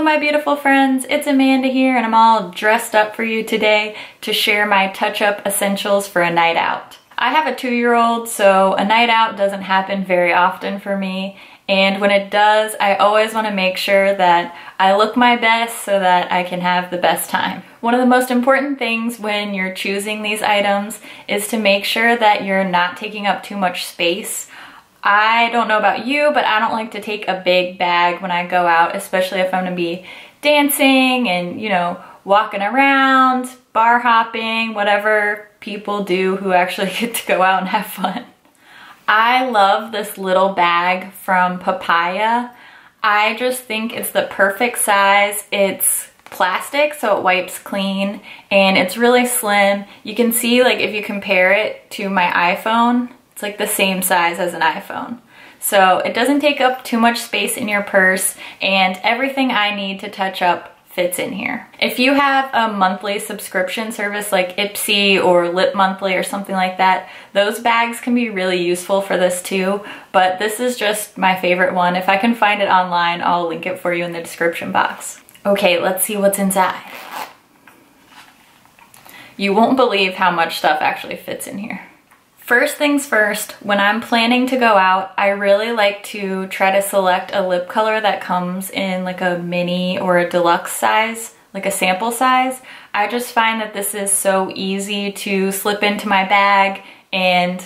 Hello my beautiful friends, it's Amanda here and I'm all dressed up for you today to share my touch-up essentials for a night out. I have a two-year-old so a night out doesn't happen very often for me and when it does I always want to make sure that I look my best so that I can have the best time. One of the most important things when you're choosing these items is to make sure that you're not taking up too much space I don't know about you, but I don't like to take a big bag when I go out, especially if I'm gonna be dancing and, you know, walking around, bar hopping, whatever people do who actually get to go out and have fun. I love this little bag from Papaya. I just think it's the perfect size. It's plastic so it wipes clean and it's really slim. You can see like if you compare it to my iPhone, it's like the same size as an iPhone. So it doesn't take up too much space in your purse and everything I need to touch up fits in here. If you have a monthly subscription service like Ipsy or Lip Monthly or something like that, those bags can be really useful for this too, but this is just my favorite one. If I can find it online, I'll link it for you in the description box. Okay, let's see what's inside. You won't believe how much stuff actually fits in here. First things first, when I'm planning to go out, I really like to try to select a lip color that comes in like a mini or a deluxe size, like a sample size. I just find that this is so easy to slip into my bag and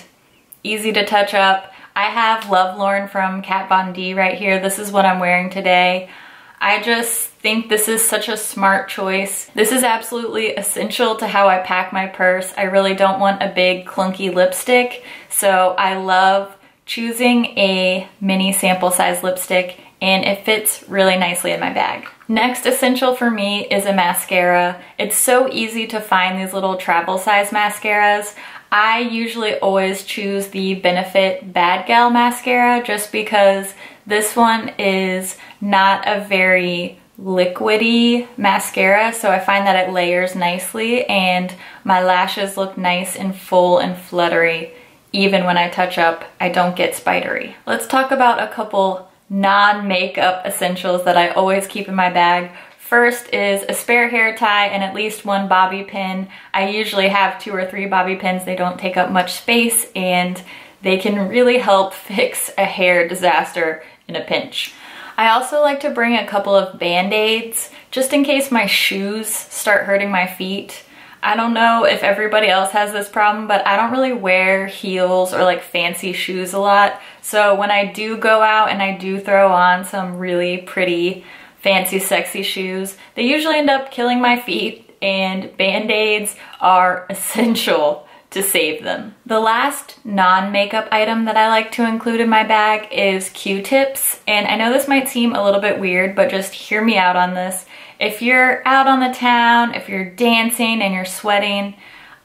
easy to touch up. I have Lovelorn from Kat Von D right here. This is what I'm wearing today. I just think this is such a smart choice. This is absolutely essential to how I pack my purse. I really don't want a big clunky lipstick, so I love choosing a mini sample size lipstick and it fits really nicely in my bag. Next essential for me is a mascara. It's so easy to find these little travel size mascaras. I usually always choose the Benefit Bad Gal mascara just because this one is not a very liquidy mascara so I find that it layers nicely and my lashes look nice and full and fluttery even when I touch up I don't get spidery. Let's talk about a couple non-makeup essentials that I always keep in my bag. First is a spare hair tie and at least one bobby pin. I usually have two or three bobby pins. They don't take up much space and they can really help fix a hair disaster in a pinch. I also like to bring a couple of band-aids just in case my shoes start hurting my feet. I don't know if everybody else has this problem, but I don't really wear heels or like fancy shoes a lot. So when I do go out and I do throw on some really pretty, fancy, sexy shoes, they usually end up killing my feet and band-aids are essential to save them. The last non-makeup item that I like to include in my bag is Q-tips. And I know this might seem a little bit weird, but just hear me out on this. If you're out on the town, if you're dancing and you're sweating,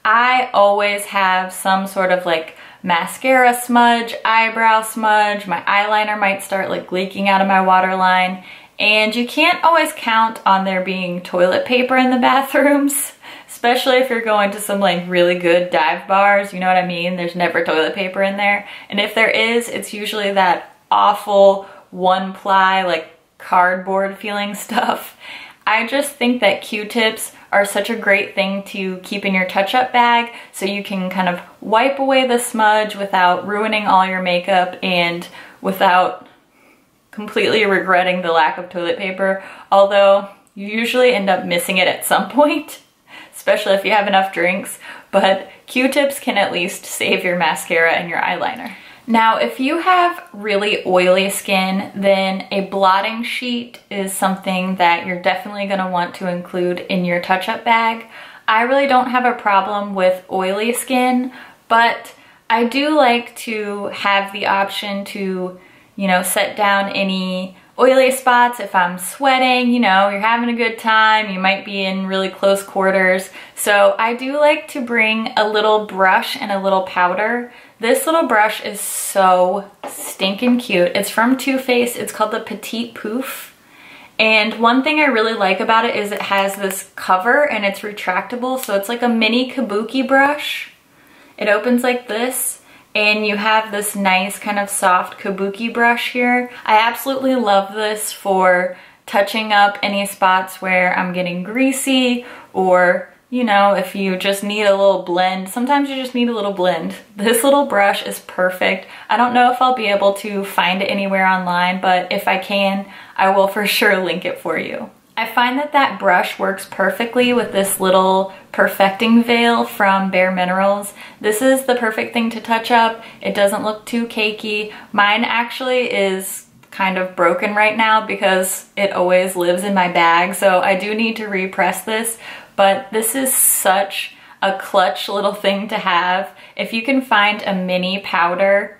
I always have some sort of like mascara smudge, eyebrow smudge, my eyeliner might start like leaking out of my waterline, and you can't always count on there being toilet paper in the bathrooms especially if you're going to some like really good dive bars, you know what I mean? There's never toilet paper in there. And if there is, it's usually that awful one ply, like cardboard feeling stuff. I just think that Q-tips are such a great thing to keep in your touch-up bag so you can kind of wipe away the smudge without ruining all your makeup and without completely regretting the lack of toilet paper, although you usually end up missing it at some point especially if you have enough drinks, but Q-tips can at least save your mascara and your eyeliner. Now, if you have really oily skin, then a blotting sheet is something that you're definitely gonna want to include in your touch-up bag. I really don't have a problem with oily skin, but I do like to have the option to, you know, set down any oily spots, if I'm sweating, you know, you're having a good time, you might be in really close quarters. So I do like to bring a little brush and a little powder. This little brush is so stinking cute. It's from Too Faced. It's called the Petit Pouf. And one thing I really like about it is it has this cover and it's retractable. So it's like a mini kabuki brush. It opens like this and you have this nice kind of soft kabuki brush here. I absolutely love this for touching up any spots where I'm getting greasy or you know, if you just need a little blend, sometimes you just need a little blend. This little brush is perfect. I don't know if I'll be able to find it anywhere online, but if I can, I will for sure link it for you. I find that that brush works perfectly with this little perfecting veil from Bare Minerals. This is the perfect thing to touch up. It doesn't look too cakey. Mine actually is kind of broken right now because it always lives in my bag. So I do need to repress this, but this is such a clutch little thing to have. If you can find a mini powder,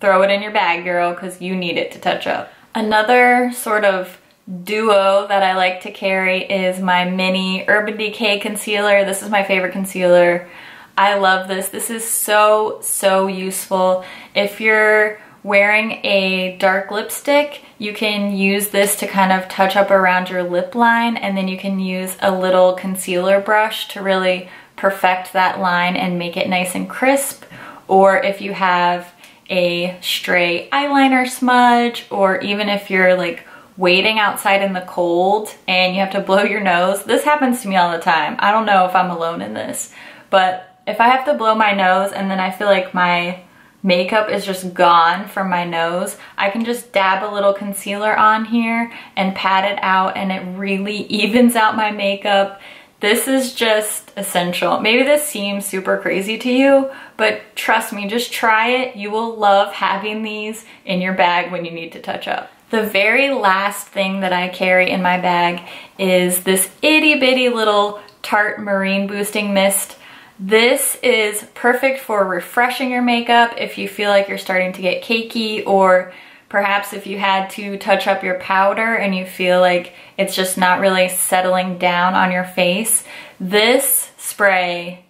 throw it in your bag, girl, because you need it to touch up. Another sort of duo that I like to carry is my mini Urban Decay concealer. This is my favorite concealer. I love this. This is so, so useful. If you're wearing a dark lipstick, you can use this to kind of touch up around your lip line and then you can use a little concealer brush to really perfect that line and make it nice and crisp. Or if you have a stray eyeliner smudge or even if you're like waiting outside in the cold and you have to blow your nose. This happens to me all the time. I don't know if I'm alone in this, but if I have to blow my nose and then I feel like my makeup is just gone from my nose, I can just dab a little concealer on here and pat it out and it really evens out my makeup. This is just essential. Maybe this seems super crazy to you, but trust me, just try it. You will love having these in your bag when you need to touch up. The very last thing that I carry in my bag is this itty bitty little Tarte Marine Boosting Mist. This is perfect for refreshing your makeup if you feel like you're starting to get cakey or perhaps if you had to touch up your powder and you feel like it's just not really settling down on your face. This spray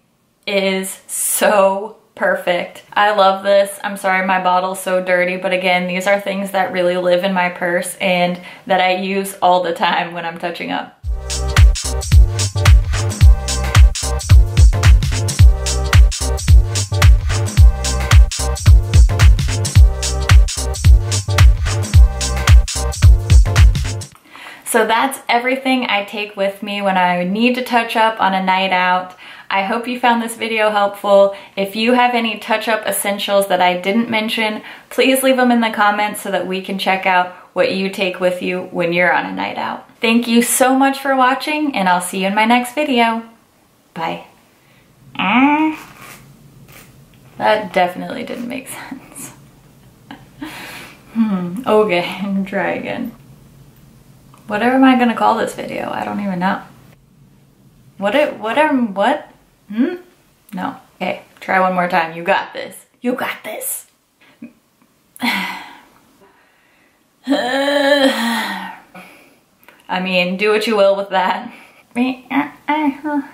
is so perfect. I love this. I'm sorry my bottle's so dirty, but again, these are things that really live in my purse and that I use all the time when I'm touching up. So that's everything I take with me when I need to touch up on a night out. I hope you found this video helpful. If you have any touch-up essentials that I didn't mention, please leave them in the comments so that we can check out what you take with you when you're on a night out. Thank you so much for watching, and I'll see you in my next video. Bye. Mm. That definitely didn't make sense. hmm, okay, try again. Whatever am I gonna call this video? I don't even know. What it, what am, what? Hmm? No. Okay, try one more time. You got this. You got this. I mean, do what you will with that.